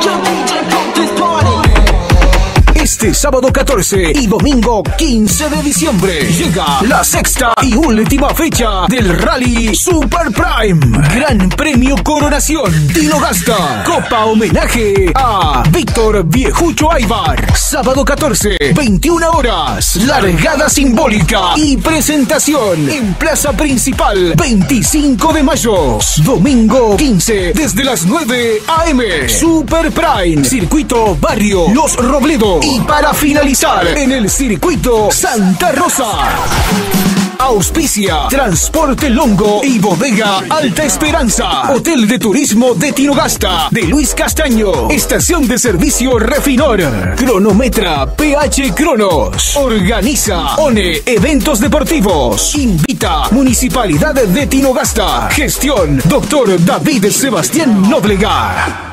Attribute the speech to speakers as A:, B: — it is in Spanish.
A: Jamaica. Este sábado 14 y domingo 15 de diciembre llega la sexta y última fecha del Rally Super Prime. Gran Premio Coronación. Tino Gasta. Copa homenaje a Víctor Viejucho Aybar. Sábado 14, 21 horas. Largada simbólica y presentación en Plaza Principal 25 de mayo. Domingo 15 desde las 9 a.m. Super Prime. Circuito Barrio Los Robledos. Y para finalizar en el circuito Santa Rosa. Auspicia, Transporte Longo y Bodega Alta Esperanza. Hotel de Turismo de Tinogasta, de Luis Castaño. Estación de Servicio Refinor. Cronometra PH Cronos. Organiza ONE Eventos Deportivos. Invita Municipalidad de Tinogasta. Gestión Doctor David Sebastián Noblegar.